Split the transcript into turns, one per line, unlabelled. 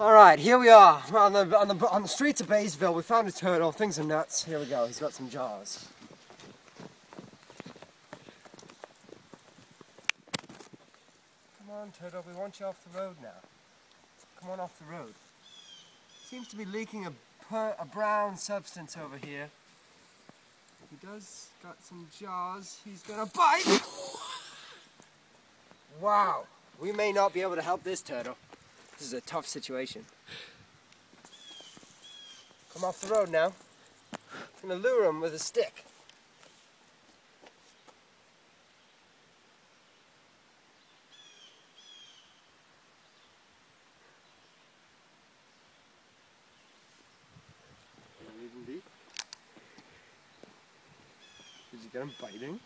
All right, here we are on the on the on the streets of Baysville. We found a turtle. Things are nuts. Here we go. He's got some jaws. Come on, turtle. We want you off the road now. Come on off the road. Seems to be leaking a per, a brown substance over here. He does got some jaws. He's gonna bite. wow. We may not be able to help this turtle. This is a tough situation. Come off the road now. I'm gonna lure him with a stick. Did you get him biting?